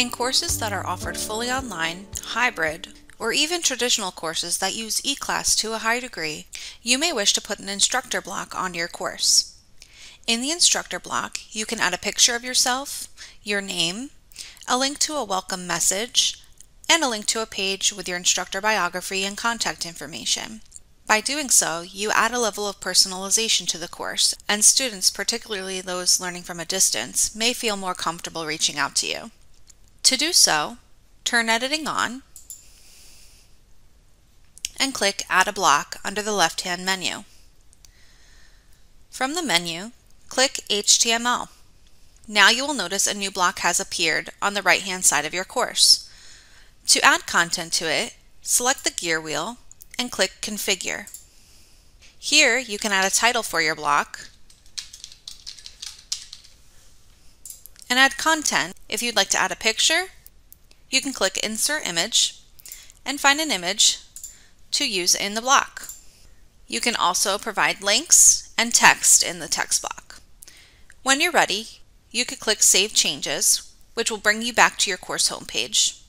In courses that are offered fully online, hybrid, or even traditional courses that use eClass to a high degree, you may wish to put an instructor block on your course. In the instructor block, you can add a picture of yourself, your name, a link to a welcome message, and a link to a page with your instructor biography and contact information. By doing so, you add a level of personalization to the course, and students, particularly those learning from a distance, may feel more comfortable reaching out to you. To do so, turn editing on and click Add a Block under the left-hand menu. From the menu, click HTML. Now you will notice a new block has appeared on the right-hand side of your course. To add content to it, select the gear wheel and click Configure. Here you can add a title for your block and add content. If you'd like to add a picture, you can click Insert Image and find an image to use in the block. You can also provide links and text in the text block. When you're ready, you can click Save Changes, which will bring you back to your course homepage.